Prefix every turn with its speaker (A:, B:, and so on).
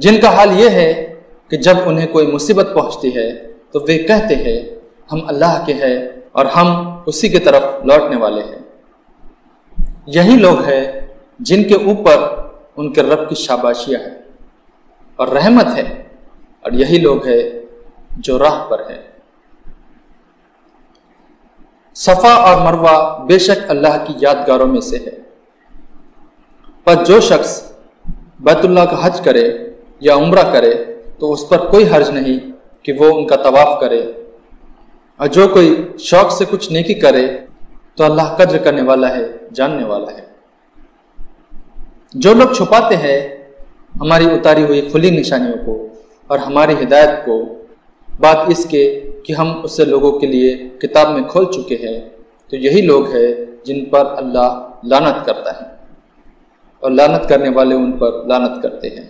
A: जिनका हाल यह है कि जब उन्हें कोई मुसीबत पहुँचती है तो वे कहते हैं, हम अल्लाह के हैं और हम उसी की तरफ़ लौटने वाले हैं। यही लोग हैं जिनके ऊपर उनके रब की शाबाशियाँ है और रहमत है, और यही लोग हैं जो राह पर है। सफ़ा और मरवा बेशक अल्लाह की यादगारों में से है। पर जो शख्स बैतुल्लाह का हज करे या उम्र करे तो उस पर कोई हर्ज नहीं कि वो उनका तवाफ करे। और जो कोई शौक से कुछ नेकी करे तो अल्लाह कद्र करने वाला है, जानने वाला है। जो लोग छुपाते हैं, हमारी उतारी हुई खुली निशानियों को और हमारी हिदायत को, बात इसके कि हम उससे लोगों के लिए किताब में खोल चुके हैं तो यही लोग हैं जिन पर अल्लाह लानत करता है। और लानत करने वाले उन पर लानत करते हैं।